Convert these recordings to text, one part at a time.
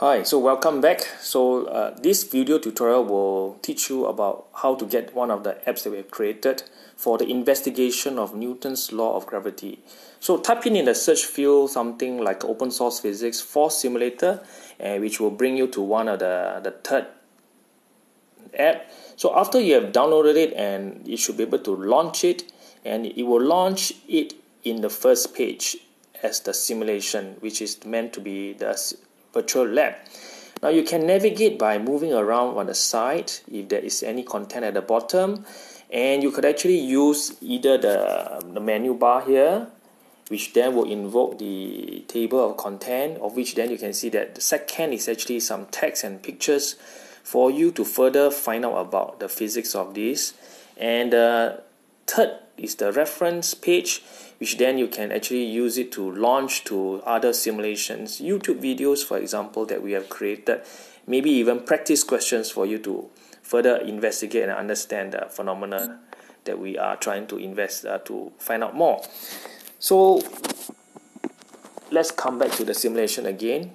Hi, so welcome back. So uh, this video tutorial will teach you about how to get one of the apps that we have created for the investigation of Newton's law of gravity. So type in in the search field something like open source physics force simulator and which will bring you to one of the, the third app. So after you have downloaded it and you should be able to launch it and it will launch it in the first page as the simulation which is meant to be the virtual lab. Now you can navigate by moving around on the side if there is any content at the bottom and you could actually use either the, the menu bar here which then will invoke the table of content of which then you can see that the second is actually some text and pictures for you to further find out about the physics of this and uh, third is the reference page which then you can actually use it to launch to other simulations. Youtube videos for example that we have created. Maybe even practice questions for you to further investigate and understand the phenomena that we are trying to invest uh, to find out more. So let's come back to the simulation again.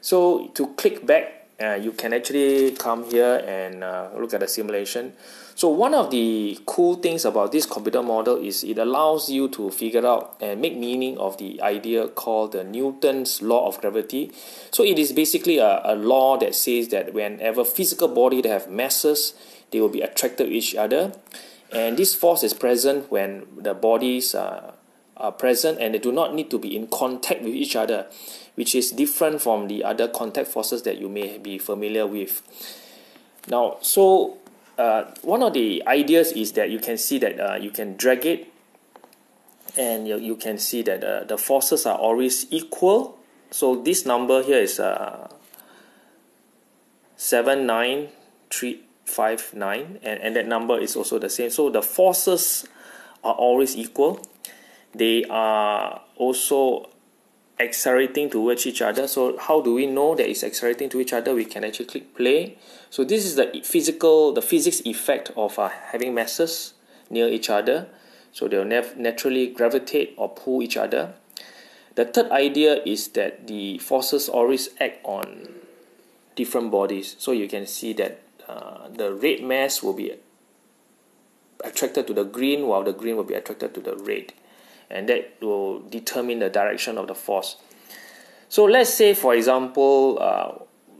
So to click back uh, you can actually come here and uh, look at the simulation. So one of the cool things about this computer model is it allows you to figure out and make meaning of the idea called the Newton's law of gravity. So it is basically a, a law that says that whenever physical body that have masses, they will be attracted to each other. And this force is present when the bodies are, are present and they do not need to be in contact with each other which is different from the other contact forces that you may be familiar with. Now, so uh, one of the ideas is that you can see that uh, you can drag it and you, you can see that uh, the forces are always equal. So this number here is uh, 79359 and, and that number is also the same. So the forces are always equal. They are also accelerating towards each other. So how do we know that it's accelerating to each other? We can actually click play. So this is the physical the physics effect of uh, having masses near each other. So they'll nat- naturally gravitate or pull each other. The third idea is that the forces always act on different bodies. So you can see that uh, the red mass will be attracted to the green while the green will be attracted to the red and that will determine the direction of the force. So let's say, for example, uh,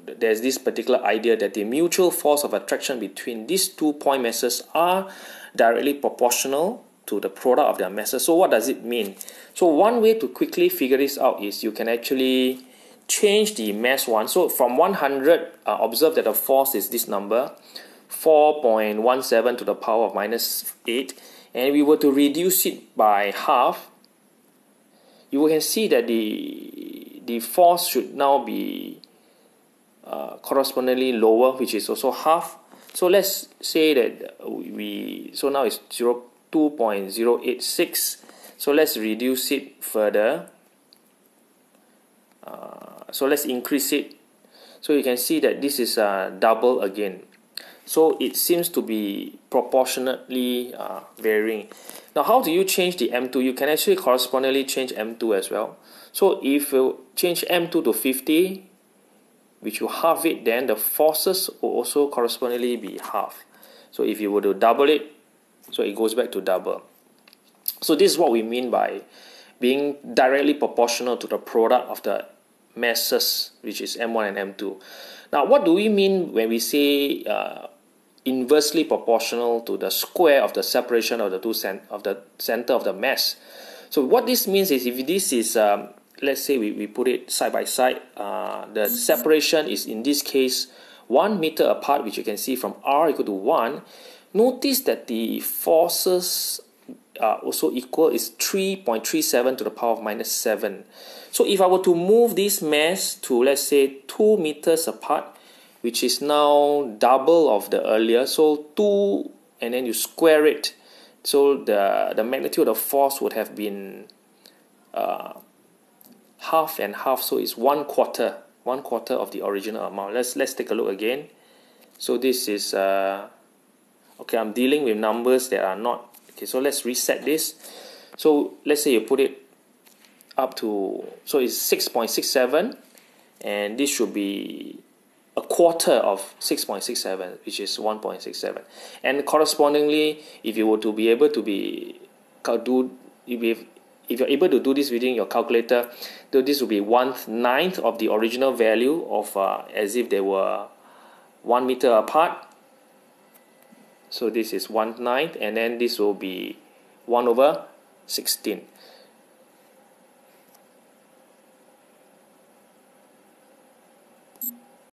there's this particular idea that the mutual force of attraction between these two point masses are directly proportional to the product of their masses. So what does it mean? So one way to quickly figure this out is you can actually change the mass one. So from 100, uh, observe that the force is this number, 4.17 to the power of minus 8 and we were to reduce it by half, you can see that the, the force should now be uh, correspondingly lower, which is also half. So let's say that we, so now it's 0, 2.086. So let's reduce it further. Uh, so let's increase it. So you can see that this is uh, double again so it seems to be proportionately uh, varying. Now, how do you change the M2? You can actually correspondingly change M2 as well. So if you change M2 to 50, which you halve it, then the forces will also correspondingly be half. So if you were to double it, so it goes back to double. So this is what we mean by being directly proportional to the product of the masses, which is M1 and M2. Now, what do we mean when we say uh, inversely proportional to the square of the separation of the two cent- of the center of the mass. So what this means is if this is um, let's say we, we put it side by side, uh, the separation is in this case one meter apart, which you can see from r equal to one. Notice that the forces are also equal is 3.37 to the power of minus 7. So if I were to move this mass to let's say 2 meters apart, which is now double of the earlier. So 2 and then you square it. So the, the magnitude of force would have been uh, half and half. So it's one quarter, one quarter of the original amount. Let's, let's take a look again. So this is, uh, okay, I'm dealing with numbers that are not, okay, so let's reset this. So let's say you put it up to, so it's 6.67 and this should be a quarter of 6.67 which is 1.67 and correspondingly if you were to be able to be do if if you're able to do this within your calculator this will be one ninth of the original value of uh, as if they were one meter apart. So this is one ninth and then this will be 1 over 16